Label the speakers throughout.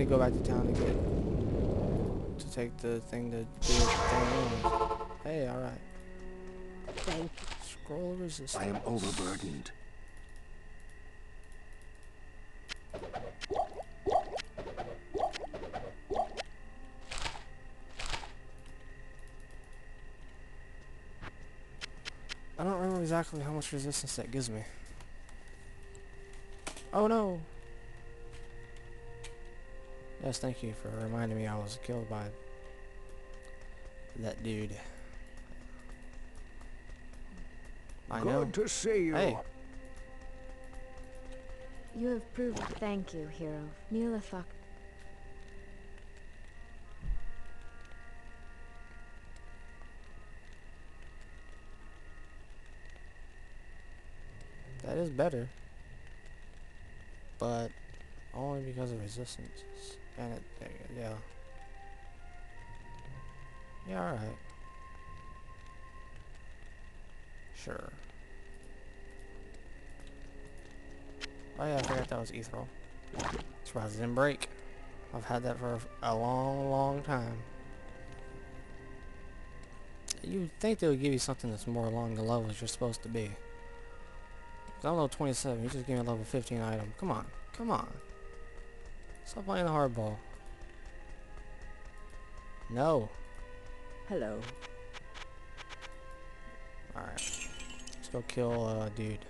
Speaker 1: to go back to town to get to take the thing to do the thing. anyways. Hey, all right.
Speaker 2: Thank
Speaker 1: Scroll resistance.
Speaker 3: I am overburdened.
Speaker 1: I don't remember exactly how much resistance that gives me. Oh no! Yes, thank you for reminding me I was killed by that dude. I know.
Speaker 3: Good to see you.
Speaker 1: Hey.
Speaker 2: You have proved. Thank you, hero. Nihlathak.
Speaker 1: That is better. But only because of it, yeah. Yeah, alright. Sure. Oh yeah, I forgot that was Ethereal. Surprised it didn't break. I've had that for a long, long time. You'd think they would give you something that's more along the levels you're supposed to be. I'm level 27, you just gave me a level 15 item. Come on, come on. Stop playing the hardball. No.
Speaker 2: Hello.
Speaker 1: Alright. Let's go kill uh dude.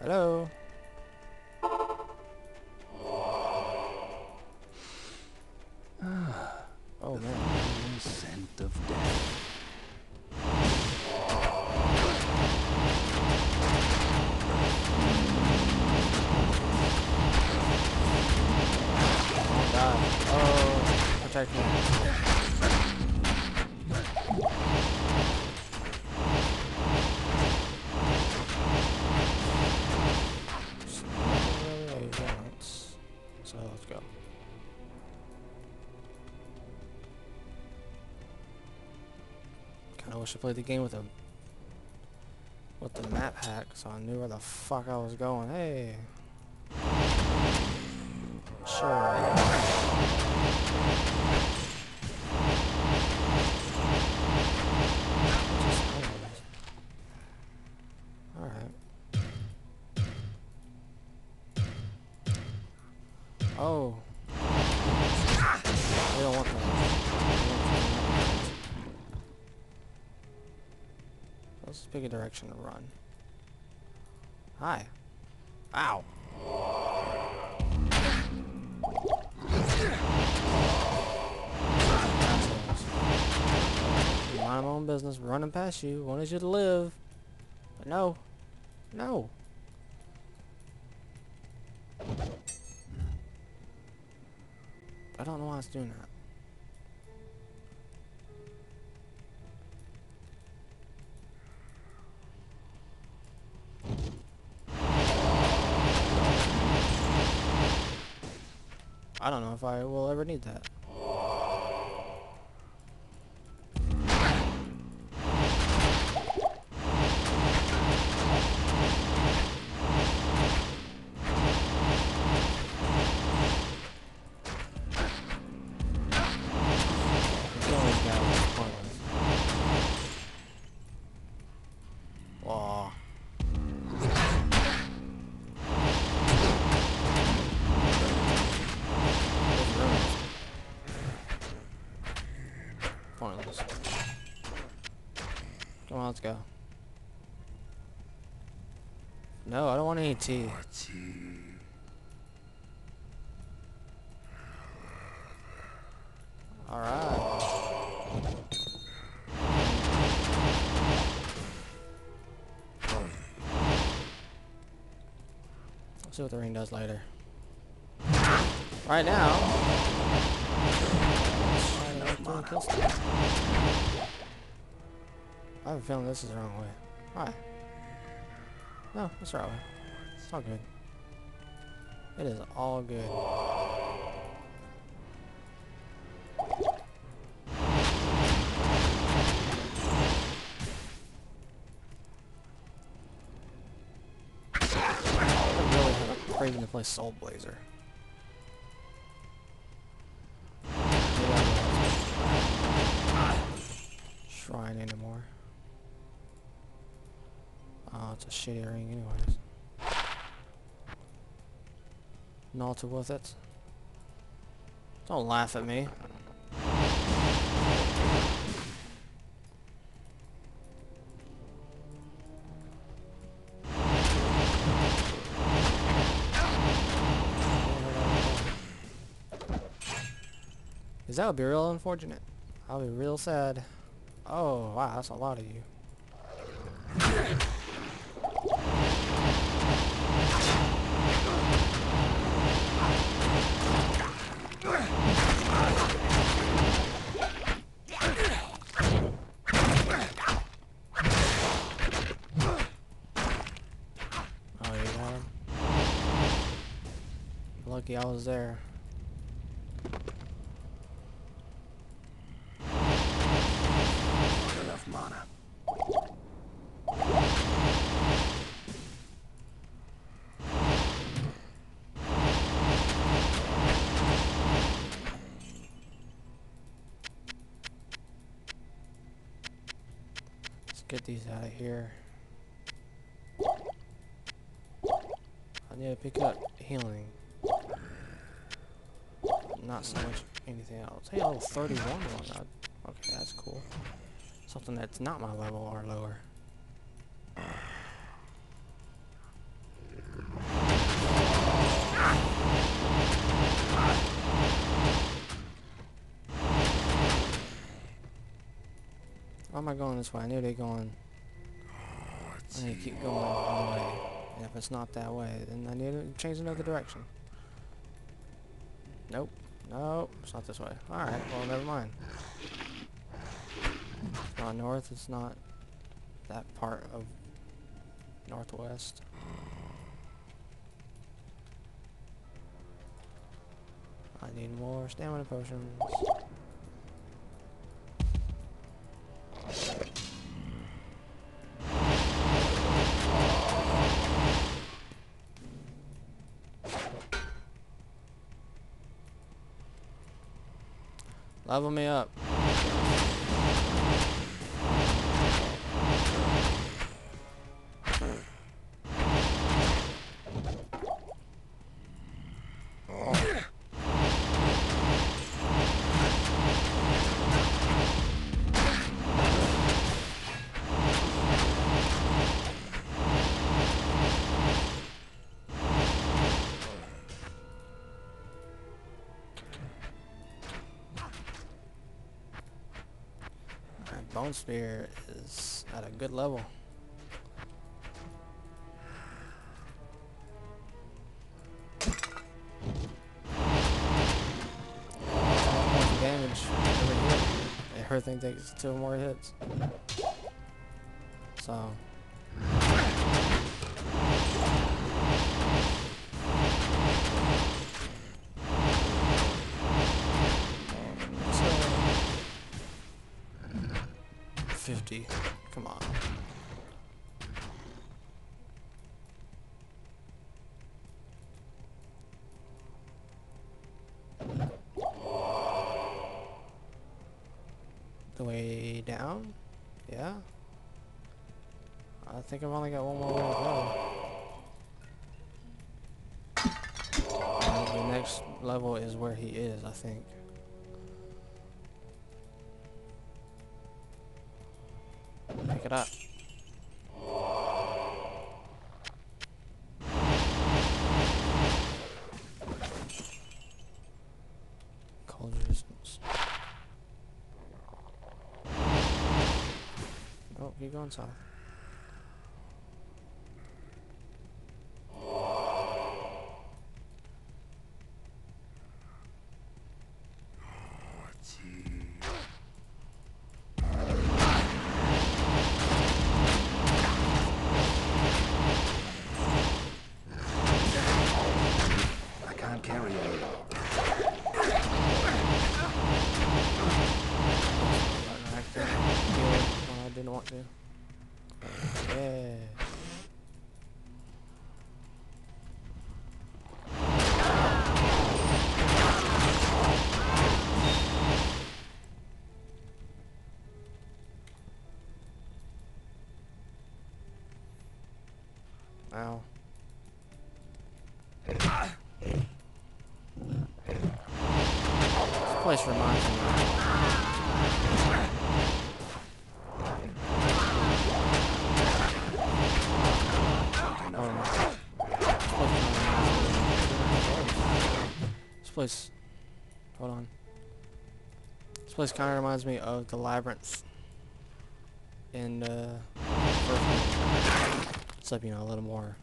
Speaker 1: Hello. So let's go. Kinda wish I played the game with a with the map hack so I knew where the fuck I was going. Hey. Sure. Oh. We don't want that. Let's pick a direction to run. Hi. Ow. Mind my own business, running past you, wanted you to live. But no. No. I don't know why it's doing that. I don't know if I will ever need that. Let's go. No, I don't want any tea. Alright. Let's see what the ring does later. Right now. I have a feeling this is the wrong way. Why? No, it's the right way. It's all good. It is all good. I really craving to play Soul Blazer. Shitty ring anyways. Not worth it. Don't laugh at me. Because that would be real unfortunate. I'll be real sad. Oh, wow, that's a lot of you. Oh, you got him? Lucky I was there.
Speaker 3: Not enough mana.
Speaker 1: Let's get these out of here. I need to pick up healing. Not so much anything else. Hey, level 31 one. Okay, that's cool. Something that's not my level or lower. Why am I going this way? I knew they going. I need to keep going one way. And if it's not that way, then I need to change another direction. Nope. Nope. It's not this way. Alright, well, never mind. It's not north, it's not that part of northwest. I need more stamina potions. Level me up. Bone Spear is at a good level. Damage every hit. And her thing takes two more hits. So. Down? Yeah? I think I've only got one more way to go. And the next level is where he is, I think. Pick it up. Cold. Keep going south. Place reminds me. Oh. This place Hold on. This place kind of reminds me of the labyrinth and uh. Except you know a little more,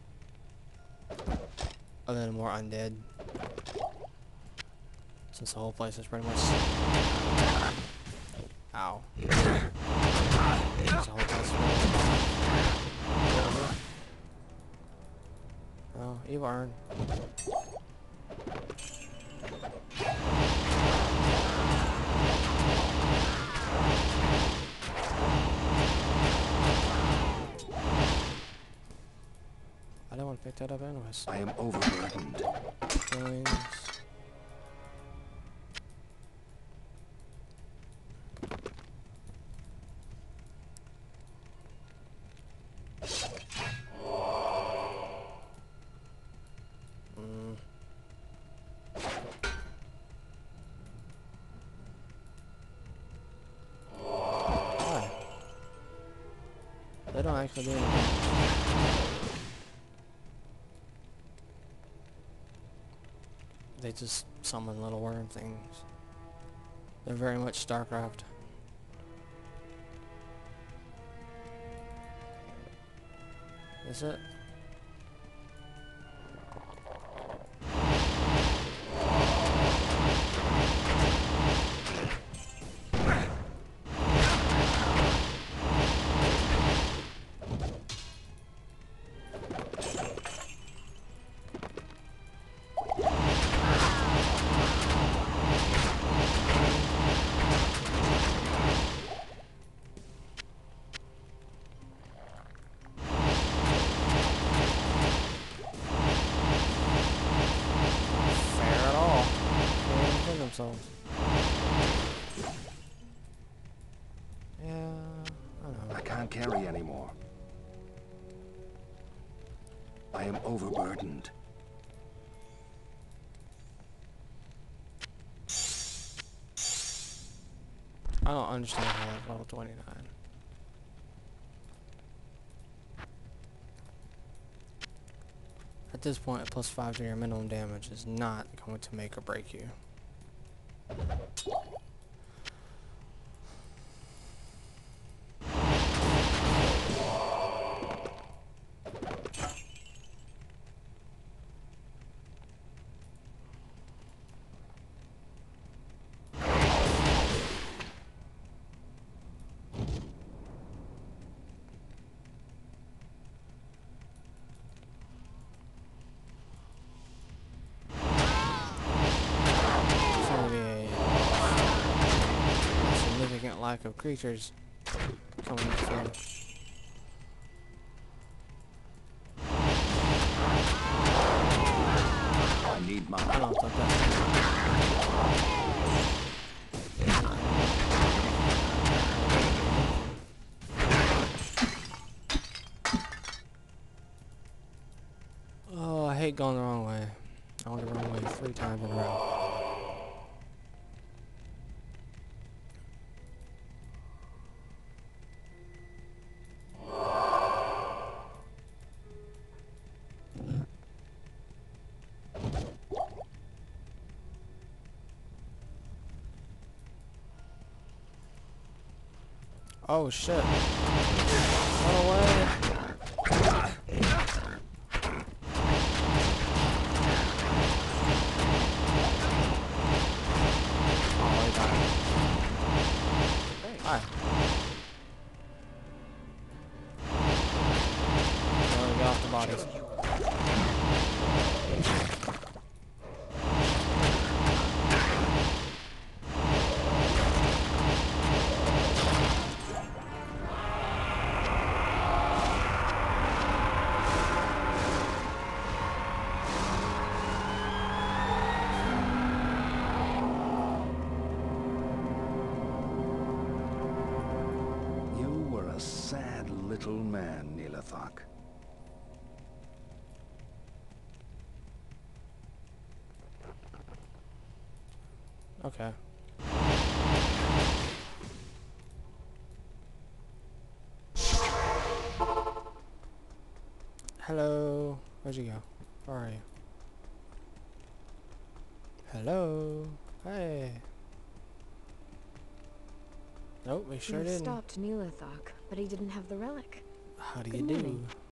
Speaker 1: a little more undead. Since the whole place is pretty much. Ow. Since the whole place is pretty much- Oh, evil urn. I don't want to pick that up anyways.
Speaker 3: I am overburdened.
Speaker 1: Coins. Mm. Why? They don't actually do anything. They just summon little worm things. They're very much StarCraft. Is it? I
Speaker 3: am overburdened.
Speaker 1: I don't understand how that's level 29. At this point, a plus 5 to your minimum damage is not going to make or break you. Lack of creatures coming through.
Speaker 3: I need
Speaker 1: I
Speaker 3: mana.
Speaker 1: don't that's Oh, I hate going the wrong way. I went the wrong way three times in a row. Oh shit. Run away. Oh, he died. Hi. Oh, get off the bodies. Okay. Hello. Where'd you go? Where are you? Hello. Hey. Nope, we sure
Speaker 2: you
Speaker 1: didn't.
Speaker 2: stopped Nihlathak, but he didn't have the relic.
Speaker 1: How do
Speaker 2: Good
Speaker 1: you
Speaker 2: do?